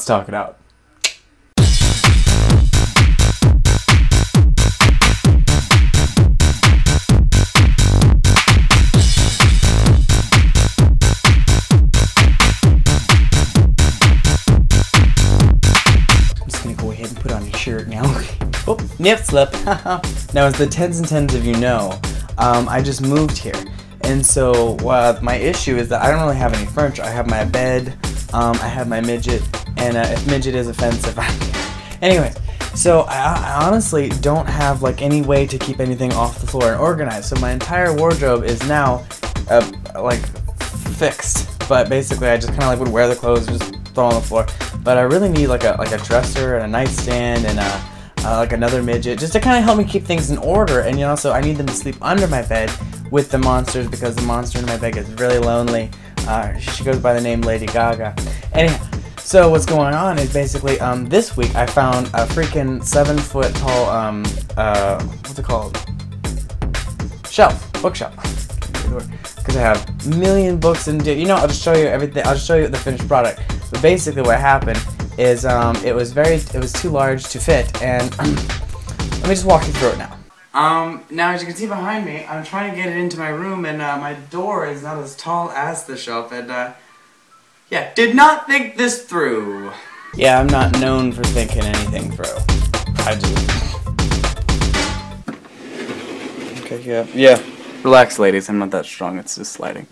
Let's talk it out. I'm just gonna go ahead and put on your shirt now. oh, nip slip. now, as the tens and tens of you know, um, I just moved here. And so, uh, my issue is that I don't really have any furniture. I have my bed, um, I have my midget, and uh, if midget is offensive, I Anyways, so I, I honestly don't have like any way to keep anything off the floor and organized. So my entire wardrobe is now uh, like fixed. But basically, I just kind of like would wear the clothes and just throw on the floor. But I really need like a like a dresser and a nightstand and a uh, like another midget just to kind of help me keep things in order. And you know, so I need them to sleep under my bed with the monsters because the monster in my bed is really lonely. Uh, she goes by the name Lady Gaga. Anyhow, so what's going on is basically um, this week I found a freaking seven foot tall um, uh, what's it called? Shelf bookshelf. Because I have a million books and you know I'll just show you everything I'll just show you the finished product. But basically what happened is um, it was very it was too large to fit and let me just walk you through it now. Um, now as you can see behind me I'm trying to get it into my room and uh, my door is not as tall as the shelf and uh, yeah, did not think this through. Yeah, I'm not known for thinking anything through. I do. Okay, yeah. Yeah. Relax, ladies. I'm not that strong. It's just sliding.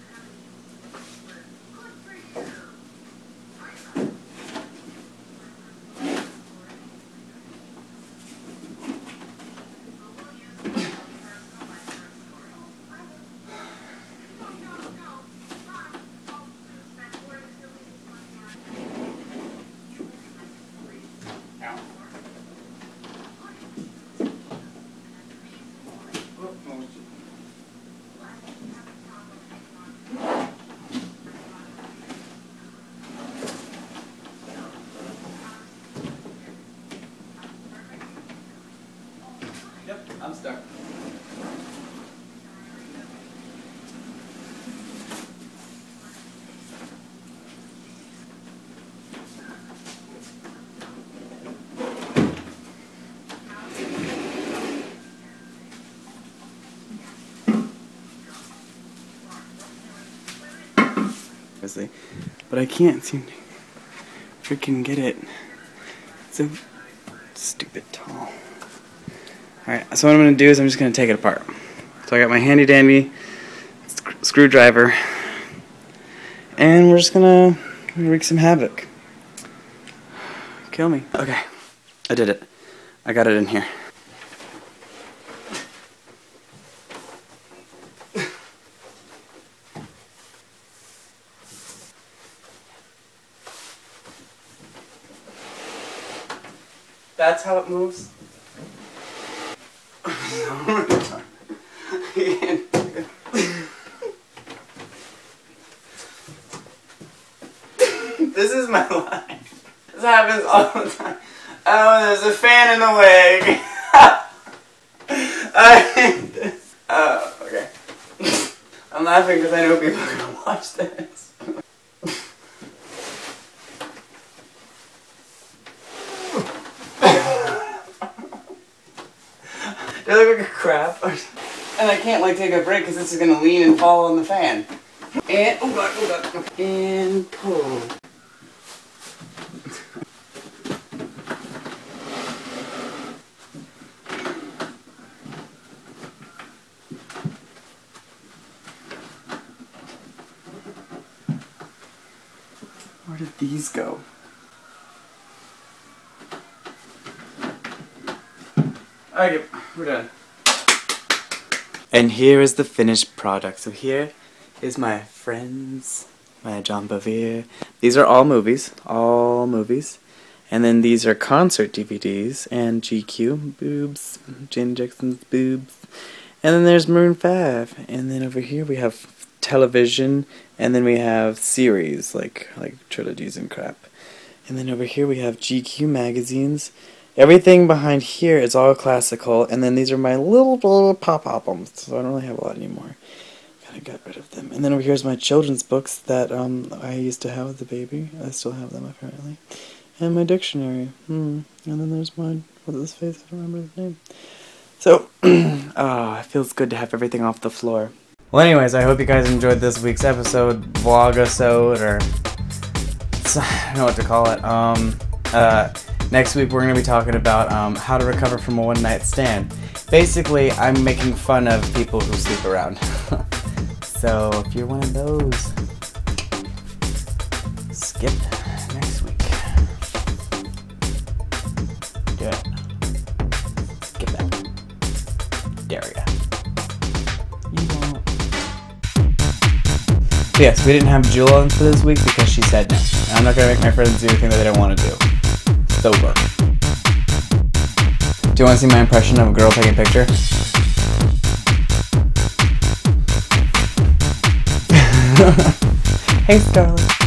Obviously, but I can't seem to freaking get it. It's so stupid tall. Alright, so what I'm going to do is I'm just going to take it apart. So I got my handy dandy sc screwdriver, and we're just going to wreak some havoc. Kill me. Okay, I did it. I got it in here. That's how it moves. this is my life. This happens all the time. Oh, there's a fan in the way. I hate this. Oh, okay. I'm laughing because I know people are gonna watch this. I look like a crap? and I can't like take a break because this is gonna lean and fall on the fan. And oh god, oh god. And pull. Where did these go? Okay, we're done. And here is the finished product. So here is my friends, my John Bevere. These are all movies, all movies. And then these are concert DVDs and GQ, boobs, Janet Jackson's boobs. And then there's Maroon 5. And then over here we have television and then we have series like like trilogies and crap. And then over here we have GQ magazines Everything behind here is all classical, and then these are my little, little pop albums, so I don't really have a lot anymore. Kinda got rid of them. And then over here's my children's books that um, I used to have as a baby. I still have them, apparently. and my dictionary. Hmm. And then there's mine. What's his face? I don't remember his name. So, oh, it feels good to have everything off the floor. Well, anyways, I hope you guys enjoyed this week's episode, vlogasode, or I don't know what to call it. Um, uh, next week we're going to be talking about um, how to recover from a one night stand. Basically, I'm making fun of people who sleep around. so if you're one of those, skip next week. Do it. Get back. Dare ya. Yes, we didn't have Jewel on for this week because she said no. And I'm not gonna make my friends do anything that they don't want to do. Sober. Do you want to see my impression of a girl taking a picture? hey, Scarlett.